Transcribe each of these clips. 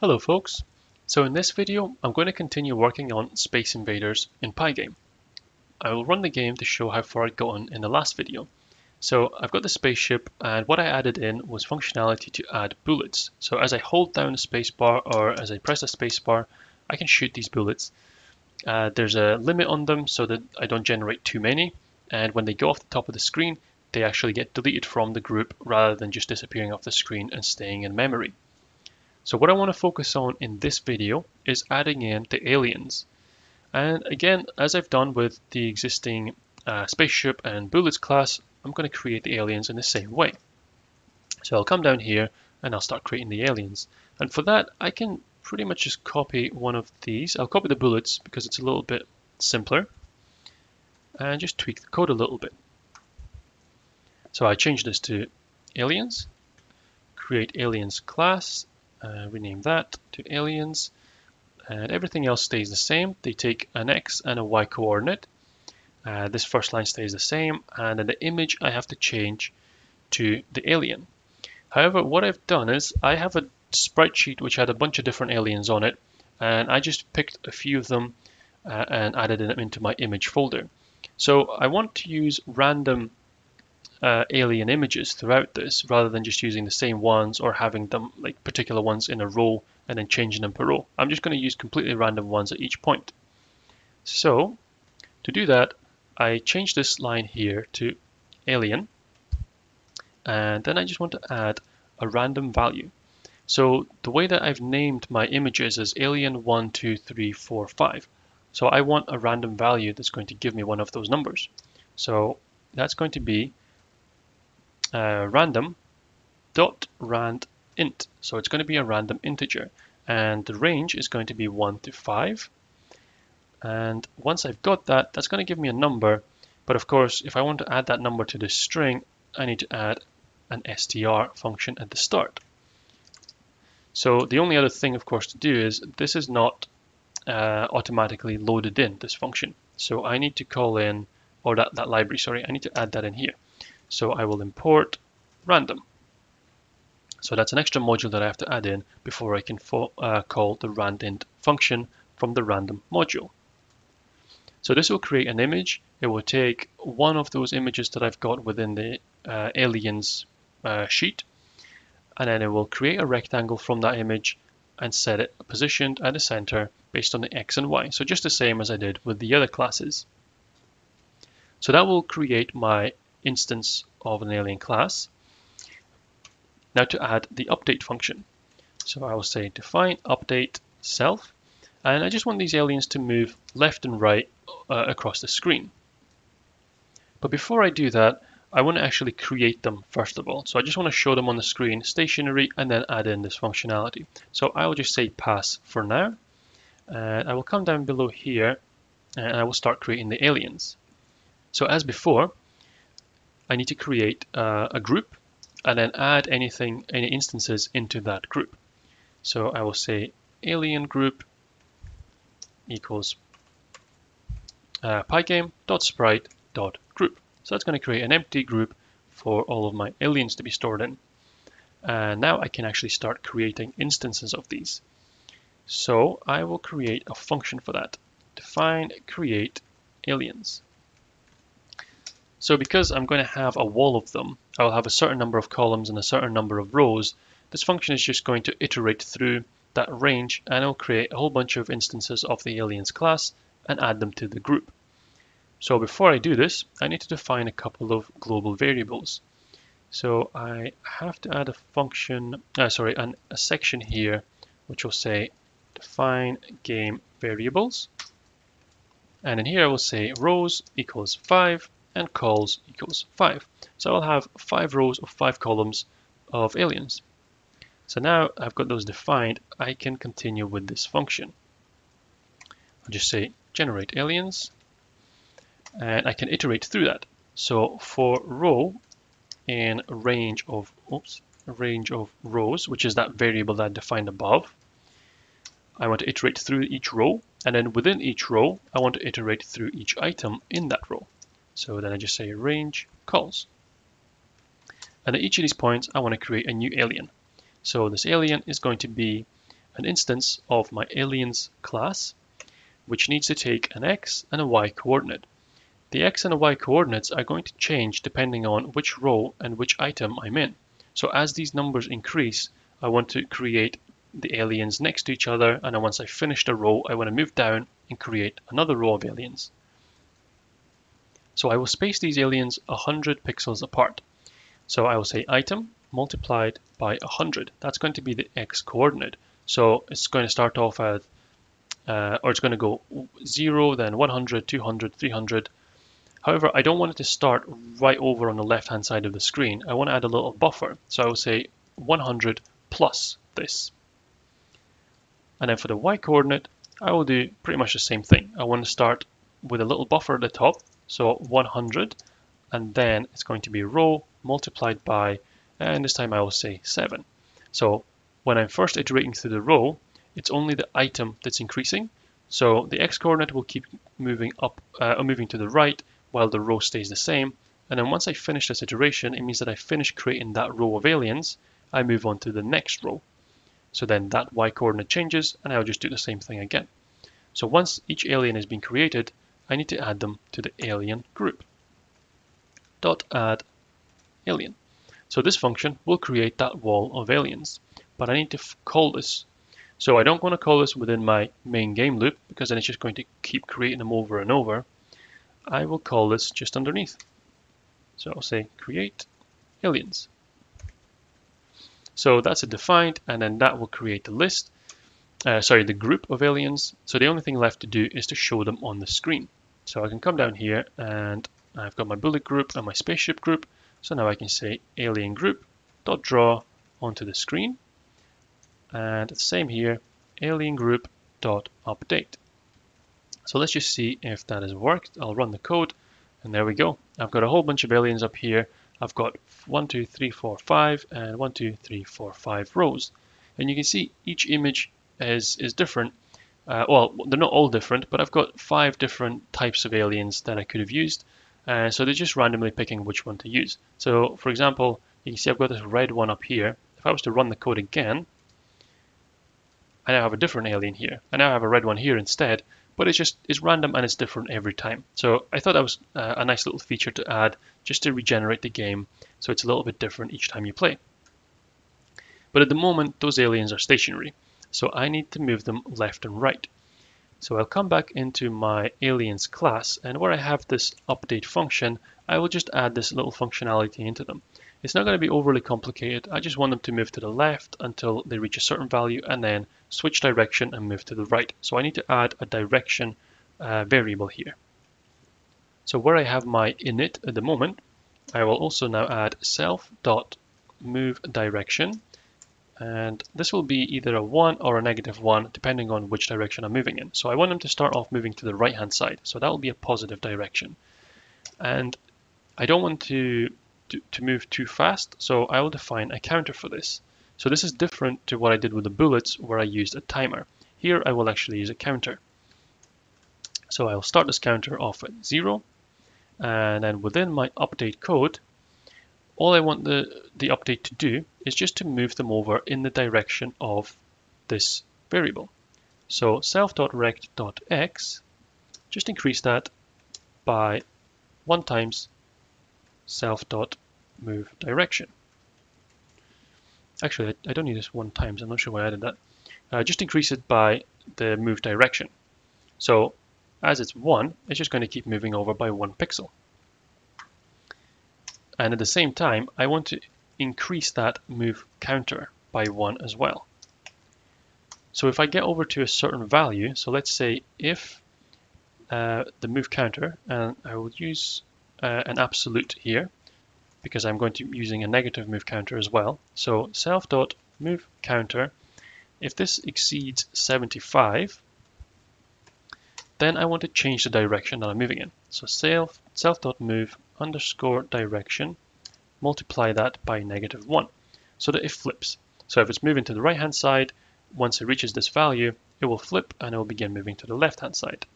Hello folks. So in this video, I'm going to continue working on Space Invaders in Pygame. I will run the game to show how far I'd gotten in the last video. So I've got the spaceship and what I added in was functionality to add bullets. So as I hold down the spacebar or as I press the spacebar, I can shoot these bullets. Uh, there's a limit on them so that I don't generate too many. And when they go off the top of the screen, they actually get deleted from the group rather than just disappearing off the screen and staying in memory. So what I want to focus on in this video is adding in the aliens. And again, as I've done with the existing uh, spaceship and bullets class, I'm going to create the aliens in the same way. So I'll come down here and I'll start creating the aliens. And for that, I can pretty much just copy one of these. I'll copy the bullets because it's a little bit simpler. And just tweak the code a little bit. So I change this to aliens, create aliens class, uh, rename that to aliens and everything else stays the same. They take an X and a Y coordinate. Uh, this first line stays the same and then the image I have to change to the alien. However, what I've done is I have a sprite sheet which had a bunch of different aliens on it and I just picked a few of them uh, and added them into my image folder. So I want to use random uh, alien images throughout this rather than just using the same ones or having them like particular ones in a row and then changing them per row. I'm just going to use completely random ones at each point. So to do that, I change this line here to alien and then I just want to add a random value. So the way that I've named my images is alien 1, 2, 3, 4, 5. So I want a random value that's going to give me one of those numbers. So that's going to be uh, random dot rand int. So it's going to be a random integer and the range is going to be 1 to 5. And once I've got that, that's going to give me a number. But of course, if I want to add that number to this string, I need to add an str function at the start. So the only other thing, of course, to do is this is not uh, automatically loaded in, this function. So I need to call in, or that, that library, sorry, I need to add that in here. So I will import random. So that's an extra module that I have to add in before I can uh, call the randint function from the random module. So this will create an image. It will take one of those images that I've got within the uh, aliens uh, sheet, and then it will create a rectangle from that image and set it positioned at the center based on the X and Y. So just the same as I did with the other classes. So that will create my instance of an alien class. Now to add the update function. So I will say define update self, and I just want these aliens to move left and right uh, across the screen. But before I do that, I want to actually create them first of all. So I just want to show them on the screen stationary and then add in this functionality. So I will just say pass for now. And I will come down below here and I will start creating the aliens. So as before, I need to create uh, a group and then add anything, any instances into that group. So I will say alien group equals uh, pygame.sprite.group. So that's going to create an empty group for all of my aliens to be stored in. And now I can actually start creating instances of these. So I will create a function for that. Define create aliens. So because I'm going to have a wall of them, I'll have a certain number of columns and a certain number of rows. This function is just going to iterate through that range and it'll create a whole bunch of instances of the aliens class and add them to the group. So before I do this, I need to define a couple of global variables. So I have to add a function, uh, sorry, an, a section here, which will say define game variables. And in here I will say rows equals 5 and cols equals 5. So I'll have 5 rows of 5 columns of aliens. So now I've got those defined, I can continue with this function. I'll just say generate aliens, and I can iterate through that. So for row in range of oops, range of rows, which is that variable that I defined above, I want to iterate through each row, and then within each row, I want to iterate through each item in that row. So then I just say range cols. And at each of these points, I want to create a new alien. So this alien is going to be an instance of my aliens class, which needs to take an x and a y coordinate. The x and the y coordinates are going to change depending on which row and which item I'm in. So as these numbers increase, I want to create the aliens next to each other and then once I finish the row, I want to move down and create another row of aliens. So I will space these aliens 100 pixels apart. So I will say item multiplied by 100. That's going to be the x coordinate. So it's going to start off at, uh, or it's going to go 0, then 100, 200, 300. However, I don't want it to start right over on the left-hand side of the screen. I want to add a little buffer. So I will say 100 plus this. And then for the y coordinate, I will do pretty much the same thing. I want to start with a little buffer at the top, so 100, and then it's going to be row multiplied by, and this time I will say 7. So when I'm first iterating through the row, it's only the item that's increasing. So the x-coordinate will keep moving up, uh, moving to the right, while the row stays the same. And then once I finish this iteration, it means that I finish creating that row of aliens. I move on to the next row. So then that y coordinate changes and I'll just do the same thing again. So once each alien has been created, I need to add them to the alien group. Dot add alien. So this function will create that wall of aliens, but I need to call this. So I don't want to call this within my main game loop because then it's just going to keep creating them over and over. I will call this just underneath. So I'll say create aliens. So that's a defined, and then that will create the list, uh, sorry, the group of aliens. So the only thing left to do is to show them on the screen. So I can come down here and I've got my bullet group and my spaceship group. So now I can say alien group dot draw onto the screen. And same here, alien group dot update. So let's just see if that has worked. I'll run the code and there we go. I've got a whole bunch of aliens up here I've got one, two, three, four, five, and one, two, three, four, five rows. And you can see each image is, is different. Uh, well, they're not all different, but I've got five different types of aliens that I could have used. Uh, so they're just randomly picking which one to use. So for example, you can see I've got this red one up here. If I was to run the code again, I now have a different alien here. I now have a red one here instead, but it's just it's random and it's different every time. So I thought that was uh, a nice little feature to add just to regenerate the game so it's a little bit different each time you play. But at the moment those aliens are stationary so I need to move them left and right. So I'll come back into my aliens class and where I have this update function I will just add this little functionality into them. It's not going to be overly complicated. I just want them to move to the left until they reach a certain value and then switch direction and move to the right. So I need to add a direction uh, variable here. So where I have my init at the moment, I will also now add self dot move direction. And this will be either a 1 or a negative 1, depending on which direction I'm moving in. So I want them to start off moving to the right-hand side. So that will be a positive direction. And I don't want to to, to move too fast, so I will define a counter for this. So this is different to what I did with the bullets where I used a timer. Here I will actually use a counter. So I'll start this counter off at zero and then within my update code all I want the, the update to do is just to move them over in the direction of this variable. So self.rect.x, just increase that by one times self dot move direction. Actually, I don't need this one times. I'm not sure why I added that. Uh, just increase it by the move direction. So as it's one, it's just going to keep moving over by one pixel. And at the same time, I want to increase that move counter by one as well. So if I get over to a certain value, so let's say if uh, the move counter, and I will use uh, an absolute here because I'm going to be using a negative move counter as well. So self dot move counter, if this exceeds 75, then I want to change the direction that I'm moving in. So self self dot move underscore direction, multiply that by negative one, so that it flips. So if it's moving to the right hand side, once it reaches this value, it will flip and it will begin moving to the left hand side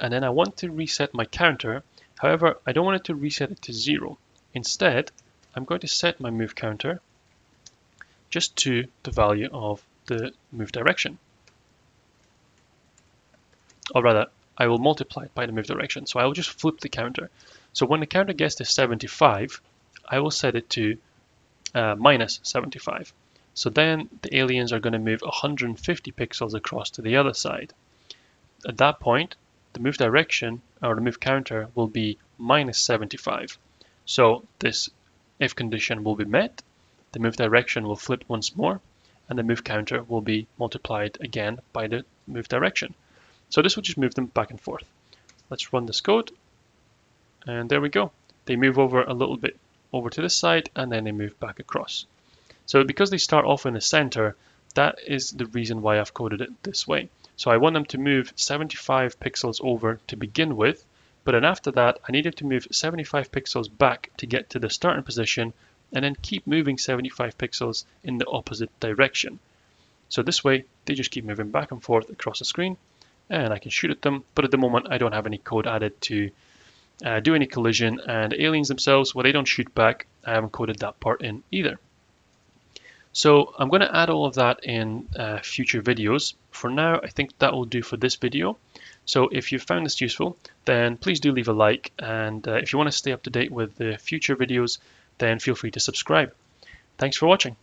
and then I want to reset my counter. However, I don't want it to reset it to zero. Instead, I'm going to set my move counter just to the value of the move direction. Or rather, I will multiply it by the move direction. So I will just flip the counter. So when the counter gets to 75, I will set it to uh, minus 75. So then the aliens are going to move 150 pixels across to the other side. At that point, the move direction or the move counter will be minus 75. So this if condition will be met, the move direction will flip once more, and the move counter will be multiplied again by the move direction. So this will just move them back and forth. Let's run this code, and there we go. They move over a little bit over to this side, and then they move back across. So because they start off in the center, that is the reason why I've coded it this way. So I want them to move 75 pixels over to begin with, but then after that, I needed to move 75 pixels back to get to the starting position and then keep moving 75 pixels in the opposite direction. So this way, they just keep moving back and forth across the screen and I can shoot at them. But at the moment, I don't have any code added to uh, do any collision and aliens themselves, well, they don't shoot back. I haven't coded that part in either. So I'm going to add all of that in uh, future videos. For now, I think that will do for this video. So if you found this useful, then please do leave a like. And uh, if you want to stay up to date with the future videos, then feel free to subscribe. Thanks for watching.